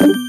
you.